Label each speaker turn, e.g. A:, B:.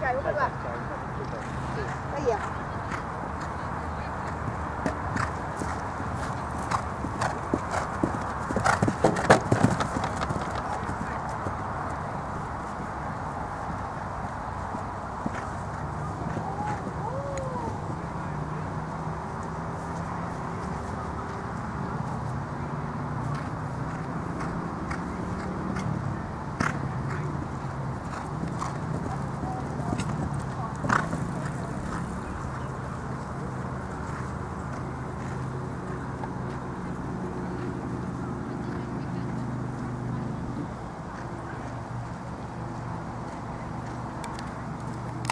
A: 加油，快快！可以。